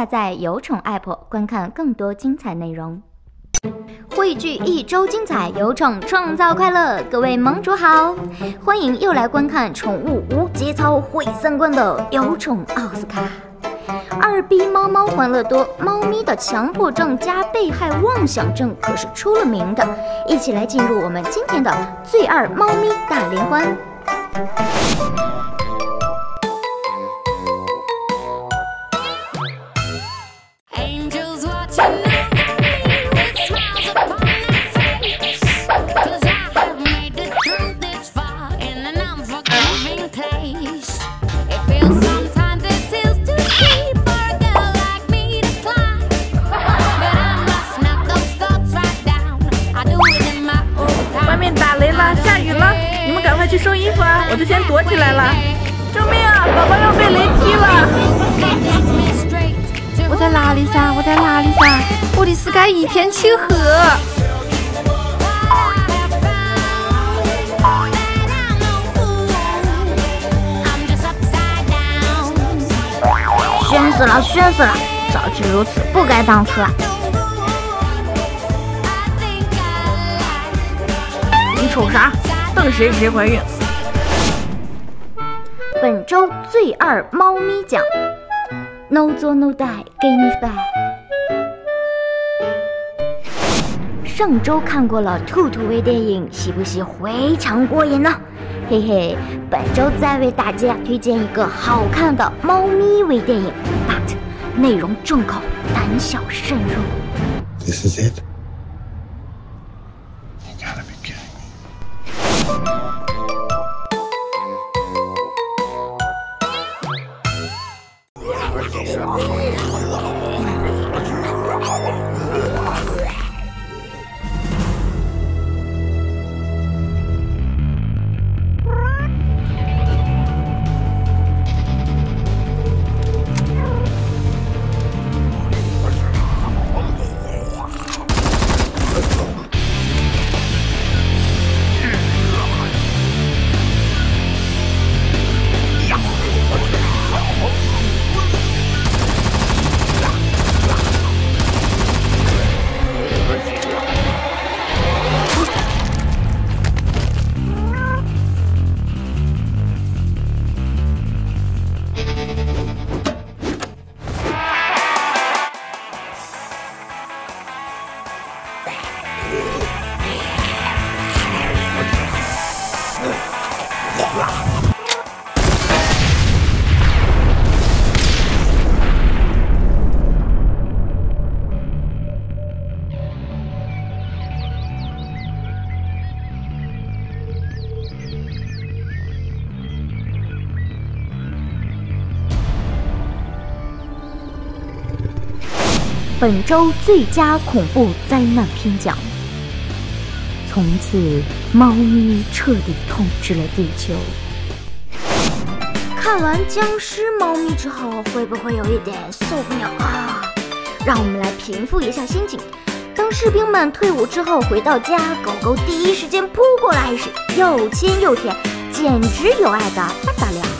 下载有宠 App 观看更多精彩内容。汇聚一周精彩，有宠创造快乐。各位盟主好，欢迎又来观看宠物无节操毁三观的有宠奥斯卡。二逼猫猫欢乐多，猫咪的强迫症加被害妄想症可是出了名的。一起来进入我们今天的最二猫咪大联欢。面打雷了，下雨了，你们赶快去收衣服啊！我就先躲起来了。救命啊！宝宝要被雷劈了我在哪里撒？我在哪里撒？我的世界一片漆黑。I'm just upside down. 悬死了，悬死了！早知如此，不该当初啊！瞅啥？瞪谁谁怀孕。本周最二猫咪奖，No 作 No die，给你 back。上周看过了兔兔微电影，喜不喜非常过瘾呢？嘿嘿，本周再为大家推荐一个好看的猫咪微电影，but 内容重口，胆小慎入。This is it? the 本周最佳恐怖灾难片奖。从此，猫咪彻底统治了地球。看完僵尸猫咪之后，会不会有一点受不了啊？让我们来平复一下心情。当士兵们退伍之后回到家，狗狗第一时间扑过来时，又亲又舔，简直有爱的不得了。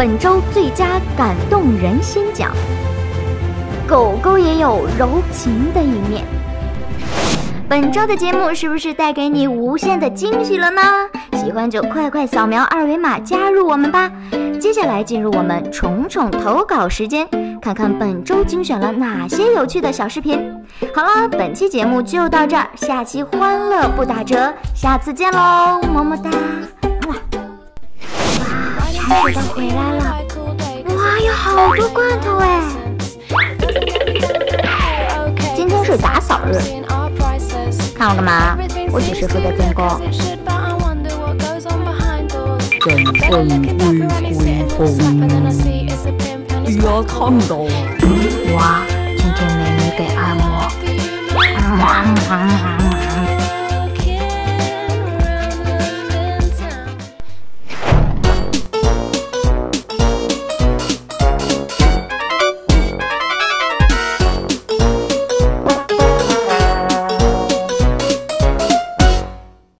本周最佳感动人心奖，狗狗也有柔情的一面。本周的节目是不是带给你无限的惊喜了呢？喜欢就快快扫描二维码加入我们吧。接下来进入我们宠宠投稿时间，看看本周精选了哪些有趣的小视频。好了，本期节目就到这儿，下期欢乐不打折，下次见喽，么么哒。哇，哇，铲屎的回来了。哇哟，好多罐头哎！今天是打扫日，看我干嘛？我只是负责监工。振奋微微风，不要烫到。哇，今天美美给按摩。